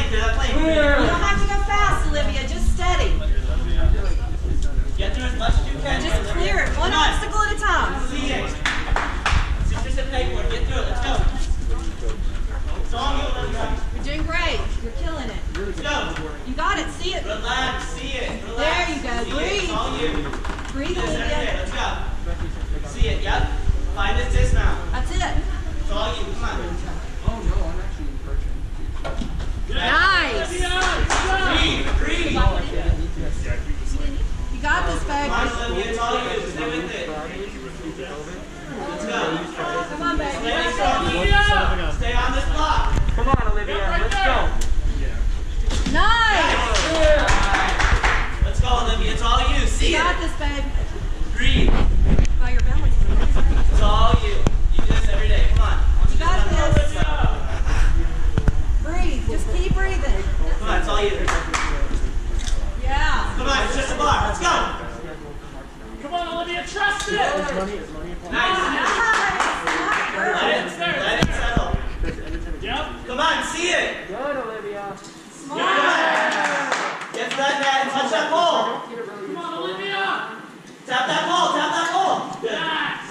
plane, clear that plane. You don't have to go fast, Olivia. Just steady. Get through as much as you can. Just Olivia. clear it, one Come on. obstacle at a time. See it. Sister said paperwork. Get through it. Let's go. It's all you, Olivia. You're doing great. You're killing it. Let's go. You got it. See it. Relax. See it. Relax. There you go. See it. Breathe. It's all you. Breathe, Yes, every day. Olivia. Let's go. See it. Yep. Find this dismount. That's it. It's all you. Come on. got this bag. Come on, babe. Come on this. Come on, Olivia. Let's go. Nice. Let's go, Olivia. It's all you. See you. Got this, babe. Nice. Let it, settle. Come on, see it. Good, Olivia. Smart. Get to that net touch that ball. Come on, Olivia. Tap that ball, tap that ball. Yes.